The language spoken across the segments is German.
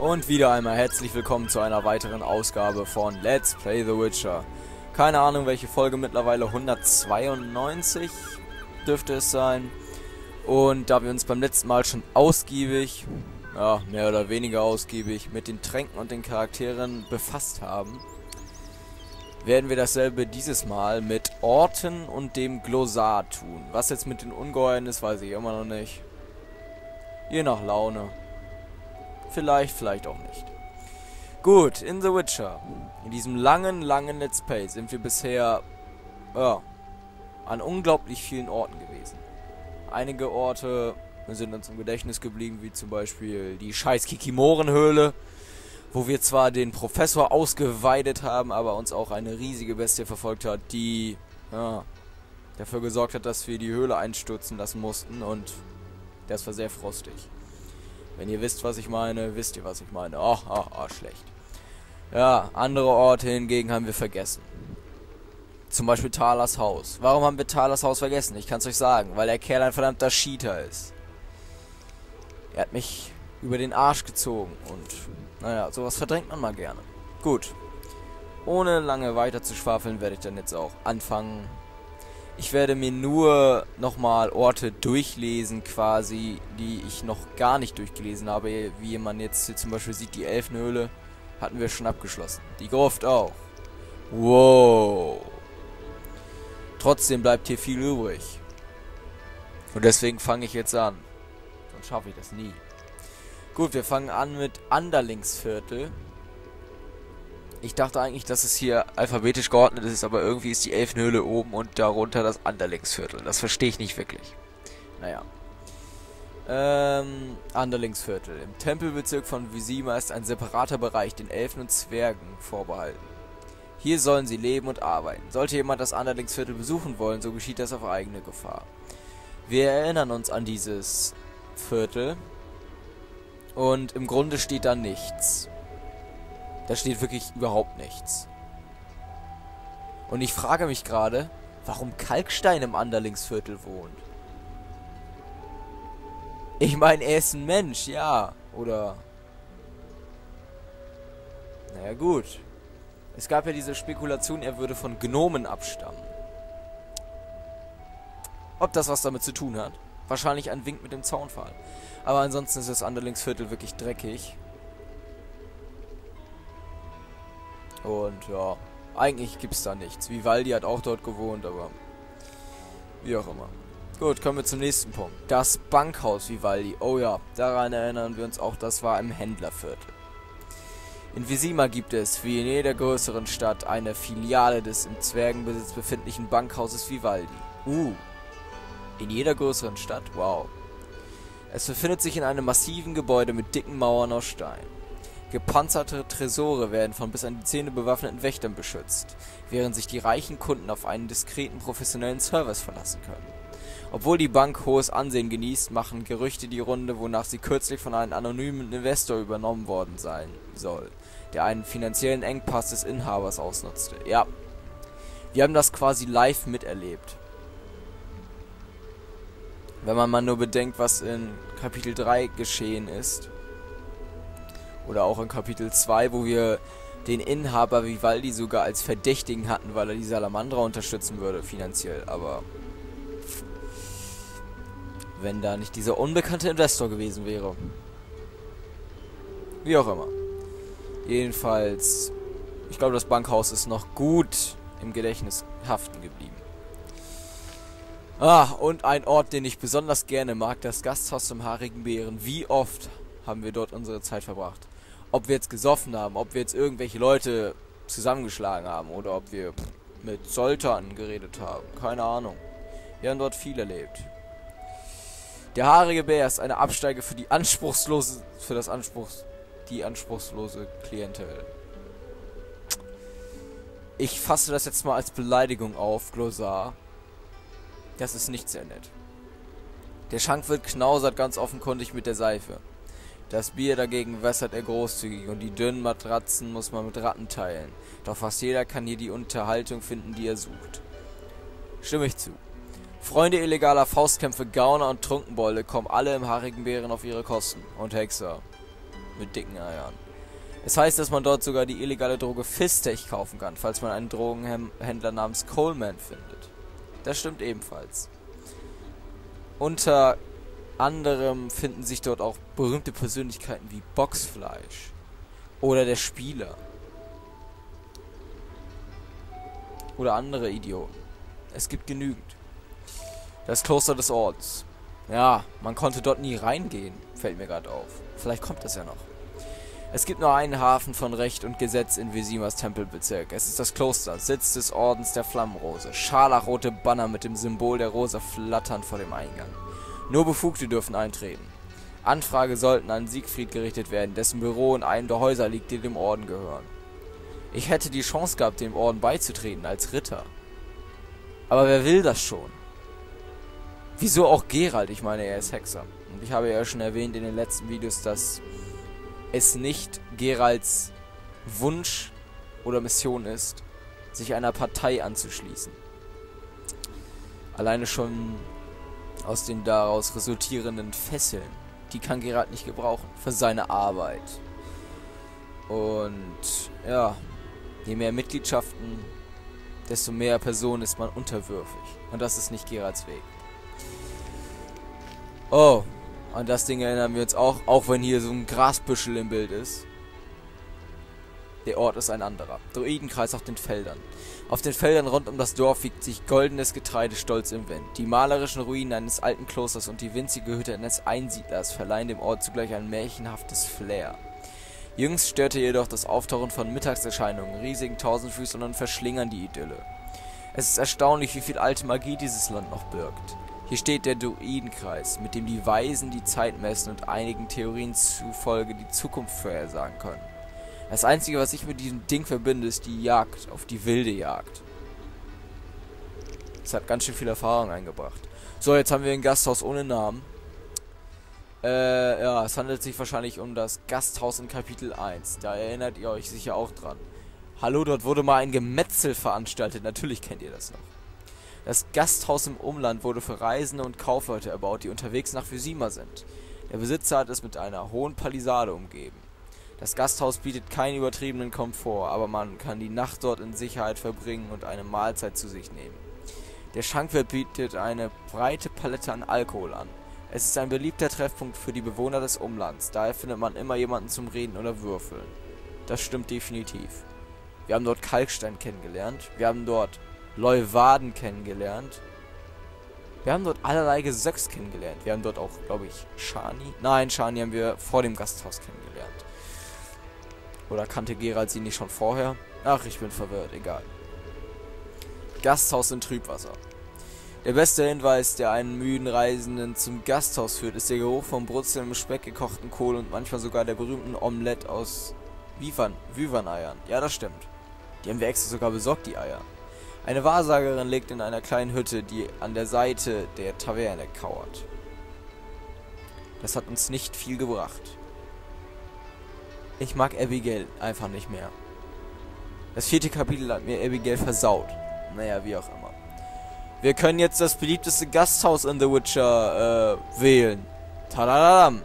Und wieder einmal herzlich willkommen zu einer weiteren Ausgabe von Let's Play The Witcher. Keine Ahnung, welche Folge mittlerweile 192 dürfte es sein. Und da wir uns beim letzten Mal schon ausgiebig, ja, mehr oder weniger ausgiebig, mit den Tränken und den Charakteren befasst haben, werden wir dasselbe dieses Mal mit Orten und dem Glossar tun. Was jetzt mit den Ungeheuern ist, weiß ich immer noch nicht. Je nach Laune. Vielleicht, vielleicht auch nicht. Gut, in The Witcher. In diesem langen, langen Let's Play sind wir bisher, ja, an unglaublich vielen Orten gewesen. Einige Orte sind uns im Gedächtnis geblieben, wie zum Beispiel die scheiß Kikimorenhöhle, wo wir zwar den Professor ausgeweidet haben, aber uns auch eine riesige Bestie verfolgt hat, die, ja, dafür gesorgt hat, dass wir die Höhle einstürzen lassen mussten und das war sehr frostig. Wenn ihr wisst, was ich meine, wisst ihr, was ich meine. Ach, ach, ach, schlecht. Ja, andere Orte hingegen haben wir vergessen. Zum Beispiel Thalers Haus. Warum haben wir Thalers Haus vergessen? Ich kann es euch sagen. Weil der Kerl ein verdammter Cheater ist. Er hat mich über den Arsch gezogen. Und, naja, sowas verdrängt man mal gerne. Gut. Ohne lange weiter zu schwafeln, werde ich dann jetzt auch anfangen, ich werde mir nur nochmal Orte durchlesen, quasi, die ich noch gar nicht durchgelesen habe. Wie man jetzt hier zum Beispiel sieht, die Elfenhöhle hatten wir schon abgeschlossen. Die Gruft auch. Wow. Trotzdem bleibt hier viel übrig. Und deswegen fange ich jetzt an. Sonst schaffe ich das nie. Gut, wir fangen an mit Anderlingsviertel. Ich dachte eigentlich, dass es hier alphabetisch geordnet ist, aber irgendwie ist die Elfenhöhle oben und darunter das Anderlingsviertel. Das verstehe ich nicht wirklich. Naja. Ähm, Anderlingsviertel. Im Tempelbezirk von Visima ist ein separater Bereich den Elfen und Zwergen vorbehalten. Hier sollen sie leben und arbeiten. Sollte jemand das Anderlingsviertel besuchen wollen, so geschieht das auf eigene Gefahr. Wir erinnern uns an dieses Viertel und im Grunde steht da nichts. Da steht wirklich überhaupt nichts. Und ich frage mich gerade, warum Kalkstein im Anderlingsviertel wohnt. Ich meine, er ist ein Mensch, ja. Oder... Naja, gut. Es gab ja diese Spekulation, er würde von Gnomen abstammen. Ob das was damit zu tun hat? Wahrscheinlich ein Wink mit dem Zaunpfahl. Aber ansonsten ist das Anderlingsviertel wirklich dreckig. Und ja, eigentlich gibt es da nichts. Vivaldi hat auch dort gewohnt, aber wie auch immer. Gut, kommen wir zum nächsten Punkt. Das Bankhaus Vivaldi. Oh ja, daran erinnern wir uns auch, das war im Händlerviertel. In Visima gibt es, wie in jeder größeren Stadt, eine Filiale des im Zwergenbesitz befindlichen Bankhauses Vivaldi. Uh, in jeder größeren Stadt? Wow. Es befindet sich in einem massiven Gebäude mit dicken Mauern aus Stein. Gepanzerte Tresore werden von bis an die Zähne bewaffneten Wächtern beschützt, während sich die reichen Kunden auf einen diskreten professionellen Service verlassen können. Obwohl die Bank hohes Ansehen genießt, machen Gerüchte die Runde, wonach sie kürzlich von einem anonymen Investor übernommen worden sein soll, der einen finanziellen Engpass des Inhabers ausnutzte. Ja, wir haben das quasi live miterlebt. Wenn man mal nur bedenkt, was in Kapitel 3 geschehen ist oder auch in Kapitel 2, wo wir den Inhaber Vivaldi sogar als Verdächtigen hatten, weil er die Salamandra unterstützen würde, finanziell. Aber wenn da nicht dieser unbekannte Investor gewesen wäre. Wie auch immer. Jedenfalls, ich glaube, das Bankhaus ist noch gut im Gedächtnis haften geblieben. Ah, und ein Ort, den ich besonders gerne mag, das Gasthaus zum Haarigen Bären. Wie oft haben wir dort unsere Zeit verbracht? ob wir jetzt gesoffen haben, ob wir jetzt irgendwelche Leute zusammengeschlagen haben oder ob wir mit Soltan geredet haben. Keine Ahnung. Wir haben dort viel erlebt. Der haarige Bär ist eine Absteige für die anspruchslose, für das Anspruchs, die anspruchslose Klientel. Ich fasse das jetzt mal als Beleidigung auf, Glossar. Das ist nicht sehr nett. Der Schankwirt knausert ganz offenkundig mit der Seife. Das Bier dagegen wässert er großzügig und die dünnen Matratzen muss man mit Ratten teilen. Doch fast jeder kann hier die Unterhaltung finden, die er sucht. Stimme ich zu. Freunde illegaler Faustkämpfe, Gauner und Trunkenbolde kommen alle im haarigen Bären auf ihre Kosten. Und Hexer. mit dicken Eiern. Es heißt, dass man dort sogar die illegale Droge Fistech kaufen kann, falls man einen Drogenhändler namens Coleman findet. Das stimmt ebenfalls. Unter anderem finden sich dort auch berühmte Persönlichkeiten wie Boxfleisch oder der Spieler oder andere Idioten. Es gibt genügend. Das Kloster des Orts. Ja, man konnte dort nie reingehen, fällt mir gerade auf. Vielleicht kommt das ja noch. Es gibt nur einen Hafen von Recht und Gesetz in Visimas Tempelbezirk. Es ist das Kloster, Sitz des Ordens der Flammenrose. Scharlachrote Banner mit dem Symbol der Rose flattern vor dem Eingang. Nur Befugte dürfen eintreten. Anfrage sollten an Siegfried gerichtet werden, dessen Büro in einem der Häuser liegt, die dem Orden gehören. Ich hätte die Chance gehabt, dem Orden beizutreten als Ritter. Aber wer will das schon? Wieso auch Gerald? Ich meine, er ist Hexer. Und ich habe ja schon erwähnt in den letzten Videos, dass es nicht Geralds Wunsch oder Mission ist, sich einer Partei anzuschließen. Alleine schon aus den daraus resultierenden Fesseln. Die kann Gerald nicht gebrauchen für seine Arbeit. Und ja, je mehr Mitgliedschaften, desto mehr Personen ist man unterwürfig. Und das ist nicht Geralds Weg. Oh, an das Ding erinnern wir uns auch, auch wenn hier so ein Grasbüschel im Bild ist. Der Ort ist ein anderer. Druidenkreis auf den Feldern. Auf den Feldern rund um das Dorf wiegt sich goldenes Getreide stolz im Wind. Die malerischen Ruinen eines alten Klosters und die winzige Hütte eines Einsiedlers verleihen dem Ort zugleich ein märchenhaftes Flair. Jüngst störte jedoch das Auftauchen von Mittagserscheinungen, riesigen Tausendfüßern und Verschlingern die Idylle. Es ist erstaunlich, wie viel alte Magie dieses Land noch birgt. Hier steht der Druidenkreis, mit dem die Weisen die Zeit messen und einigen Theorien zufolge die Zukunft vorhersagen können. Das Einzige, was ich mit diesem Ding verbinde, ist die Jagd auf die wilde Jagd. Es hat ganz schön viel Erfahrung eingebracht. So, jetzt haben wir ein Gasthaus ohne Namen. Äh, ja, es handelt sich wahrscheinlich um das Gasthaus in Kapitel 1. Da erinnert ihr euch sicher auch dran. Hallo, dort wurde mal ein Gemetzel veranstaltet. Natürlich kennt ihr das noch. Das Gasthaus im Umland wurde für Reisende und Kaufleute erbaut, die unterwegs nach Visima sind. Der Besitzer hat es mit einer hohen Palisade umgeben. Das Gasthaus bietet keinen übertriebenen Komfort, aber man kann die Nacht dort in Sicherheit verbringen und eine Mahlzeit zu sich nehmen. Der Schankwirt bietet eine breite Palette an Alkohol an. Es ist ein beliebter Treffpunkt für die Bewohner des Umlands, daher findet man immer jemanden zum Reden oder Würfeln. Das stimmt definitiv. Wir haben dort Kalkstein kennengelernt, wir haben dort Leuwarden kennengelernt. Wir haben dort allerlei Gesöcks kennengelernt. Wir haben dort auch, glaube ich, Shani. Nein, Shani haben wir vor dem Gasthaus kennengelernt. Oder kannte Gerald sie nicht schon vorher? Ach, ich bin verwirrt, egal. Gasthaus in Trübwasser. Der beste Hinweis, der einen müden Reisenden zum Gasthaus führt, ist der Geruch vom Brutzeln im Speck, gekochten Kohl und manchmal sogar der berühmten Omelette aus Wivern-Eiern. Ja, das stimmt. Die haben wir extra sogar besorgt, die Eier. Eine Wahrsagerin lebt in einer kleinen Hütte, die an der Seite der Taverne kauert. Das hat uns nicht viel gebracht. Ich mag Abigail einfach nicht mehr. Das vierte Kapitel hat mir Abigail versaut. Naja, wie auch immer. Wir können jetzt das beliebteste Gasthaus in The Witcher äh, wählen. Tadadam.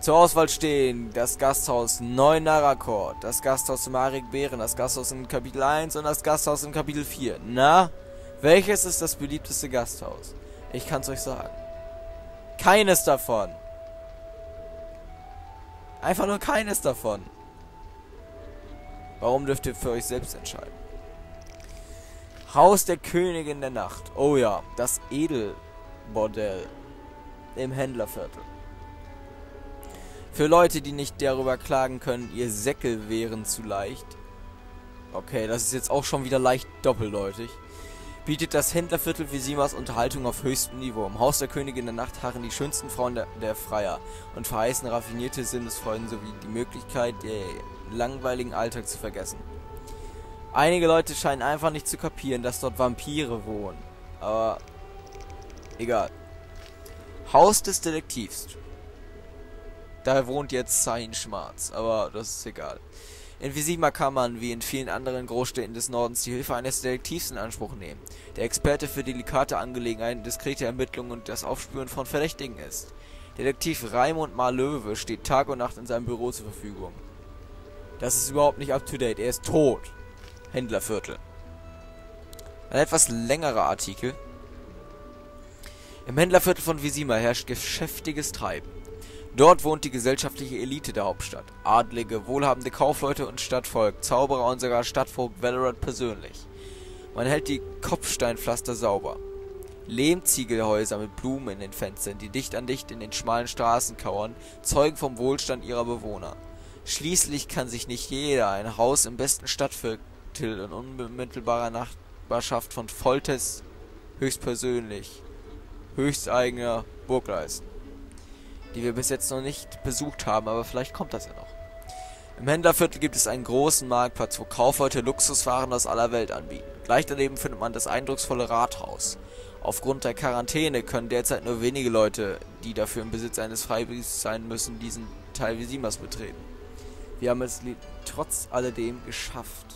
Zur Auswahl stehen das Gasthaus Neunarakor, das Gasthaus Marik Bären, das Gasthaus in Kapitel 1 und das Gasthaus in Kapitel 4. Na, welches ist das beliebteste Gasthaus? Ich kann's euch sagen. Keines davon. Einfach nur keines davon. Warum dürft ihr für euch selbst entscheiden? Haus der Königin der Nacht. Oh ja, das Edelbordell im Händlerviertel. Für Leute, die nicht darüber klagen können, ihr Säckel wären zu leicht. Okay, das ist jetzt auch schon wieder leicht doppeldeutig. Bietet das Händlerviertel Visimas Unterhaltung auf höchstem Niveau. Im Haus der Königin der Nacht harren die schönsten Frauen der, der Freier und verheißen raffinierte Sinnesfreuden sowie die Möglichkeit, den langweiligen Alltag zu vergessen. Einige Leute scheinen einfach nicht zu kapieren, dass dort Vampire wohnen. Aber egal. Haus des Detektivs. Da wohnt jetzt sein Schmarz, aber das ist egal. In Visima kann man, wie in vielen anderen Großstädten des Nordens, die Hilfe eines Detektivs in Anspruch nehmen, der Experte für delikate Angelegenheiten, diskrete Ermittlungen und das Aufspüren von Verdächtigen ist. Detektiv Raimund Marlöwe steht Tag und Nacht in seinem Büro zur Verfügung. Das ist überhaupt nicht up to date. Er ist tot. Händlerviertel. Ein etwas längerer Artikel. Im Händlerviertel von Visima herrscht geschäftiges Treiben. Dort wohnt die gesellschaftliche Elite der Hauptstadt. Adlige, wohlhabende Kaufleute und Stadtvolk, Zauberer und sogar Stadtvogt Valorant persönlich. Man hält die Kopfsteinpflaster sauber. Lehmziegelhäuser mit Blumen in den Fenstern, die dicht an dicht in den schmalen Straßen kauern, zeugen vom Wohlstand ihrer Bewohner. Schließlich kann sich nicht jeder ein Haus im besten Stadtviertel in unmittelbarer Nachbarschaft von Foltes höchstpersönlich, höchsteigener Burg leisten. Die wir bis jetzt noch nicht besucht haben, aber vielleicht kommt das ja noch. Im Händlerviertel gibt es einen großen Marktplatz, wo Kaufleute Luxuswaren aus aller Welt anbieten. Gleich daneben findet man das eindrucksvolle Rathaus. Aufgrund der Quarantäne können derzeit nur wenige Leute, die dafür im Besitz eines Freibriefs sein müssen, diesen Teil Visimas betreten. Wir haben es trotz alledem geschafft.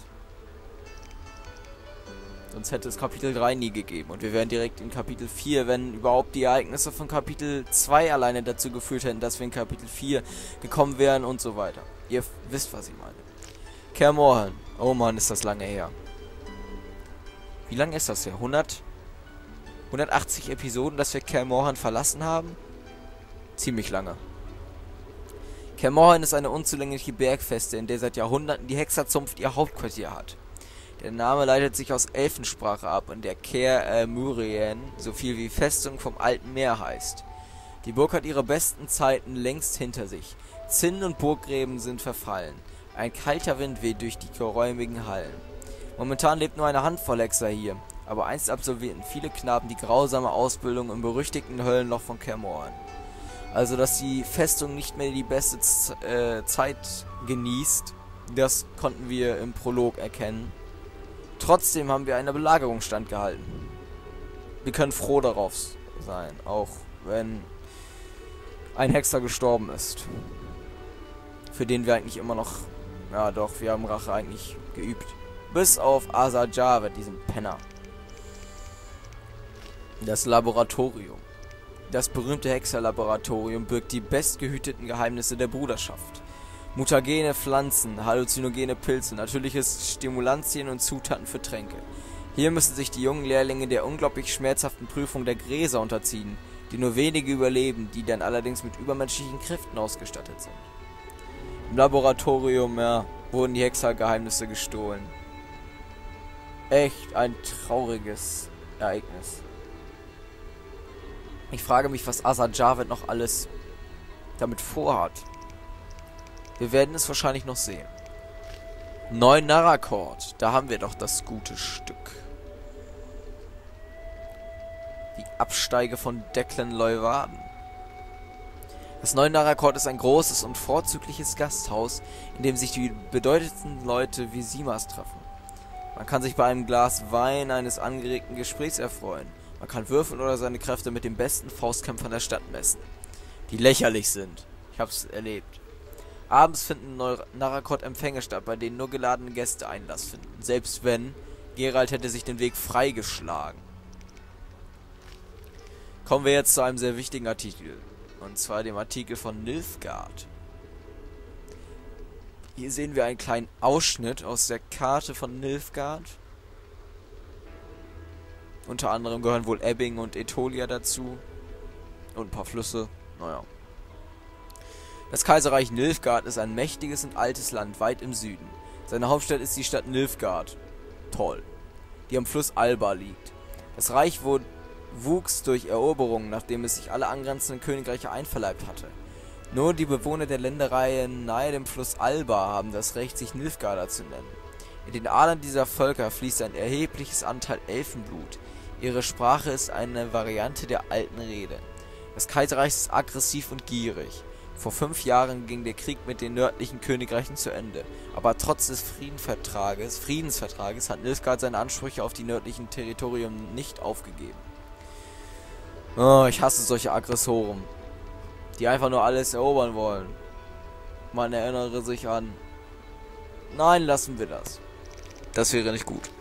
Sonst hätte es Kapitel 3 nie gegeben. Und wir wären direkt in Kapitel 4, wenn überhaupt die Ereignisse von Kapitel 2 alleine dazu geführt hätten, dass wir in Kapitel 4 gekommen wären und so weiter. Ihr wisst, was ich meine. Kerr Morhan. Oh Mann, ist das lange her. Wie lange ist das her? 100? 180 Episoden, dass wir Kerr Morhan verlassen haben? Ziemlich lange. Kermorhen ist eine unzulängliche Bergfeste, in der seit Jahrhunderten die Hexerzunft ihr Hauptquartier hat. Der Name leitet sich aus Elfensprache ab, in der Ker äh, Murien so viel wie Festung vom alten Meer heißt. Die Burg hat ihre besten Zeiten längst hinter sich. Zinnen und Burggräben sind verfallen. Ein kalter Wind weht durch die geräumigen Hallen. Momentan lebt nur eine Handvoll Hexer hier, aber einst absolvierten viele Knaben die grausame Ausbildung im berüchtigten Höllenloch von Kermoren. Also, dass die Festung nicht mehr die beste Z äh, Zeit genießt, das konnten wir im Prolog erkennen. Trotzdem haben wir eine Belagerung standgehalten. Wir können froh darauf sein, auch wenn ein Hexer gestorben ist. Für den wir eigentlich immer noch... Ja doch, wir haben Rache eigentlich geübt. Bis auf Asa Javed, diesen Penner. Das Laboratorium. Das berühmte Hexerlaboratorium birgt die bestgehüteten Geheimnisse der Bruderschaft. Mutagene Pflanzen, halluzinogene Pilze, natürliches Stimulantien und Zutaten für Tränke. Hier müssen sich die jungen Lehrlinge der unglaublich schmerzhaften Prüfung der Gräser unterziehen, die nur wenige überleben, die dann allerdings mit übermenschlichen Kräften ausgestattet sind. Im Laboratorium, ja, wurden die Hexergeheimnisse gestohlen. Echt ein trauriges Ereignis. Ich frage mich, was Asa Javed noch alles damit vorhat. Wir werden es wahrscheinlich noch sehen. Neun Narakord. Da haben wir doch das gute Stück. Die Absteige von Declan Leuwarden. Das neue Narakord ist ein großes und vorzügliches Gasthaus, in dem sich die bedeutendsten Leute wie Simas treffen. Man kann sich bei einem Glas Wein eines angeregten Gesprächs erfreuen man kann würfeln oder seine Kräfte mit den besten Faustkämpfern der Stadt messen. Die lächerlich sind. Ich hab's erlebt. Abends finden Narakot Empfänge statt, bei denen nur geladene Gäste Einlass finden. Selbst wenn, Gerald hätte sich den Weg freigeschlagen. Kommen wir jetzt zu einem sehr wichtigen Artikel. Und zwar dem Artikel von Nilfgaard. Hier sehen wir einen kleinen Ausschnitt aus der Karte von Nilfgaard. Unter anderem gehören wohl Ebbing und Etolia dazu. Und ein paar Flüsse. Naja. Das Kaiserreich Nilfgaard ist ein mächtiges und altes Land weit im Süden. Seine Hauptstadt ist die Stadt Nilfgaard. Toll. Die am Fluss Alba liegt. Das Reich wuchs durch Eroberungen, nachdem es sich alle angrenzenden Königreiche einverleibt hatte. Nur die Bewohner der Ländereien nahe dem Fluss Alba haben das Recht, sich Nilfgaarder zu nennen. In den Adern dieser Völker fließt ein erhebliches Anteil Elfenblut, Ihre Sprache ist eine Variante der alten Rede. Das Kaiserreich ist aggressiv und gierig. Vor fünf Jahren ging der Krieg mit den nördlichen Königreichen zu Ende, aber trotz des Friedensvertrages, Friedensvertrages hat Nilfgaard seine Ansprüche auf die nördlichen Territorien nicht aufgegeben. Oh, ich hasse solche Aggressoren, die einfach nur alles erobern wollen. Man erinnere sich an... Nein, lassen wir das. Das wäre nicht gut.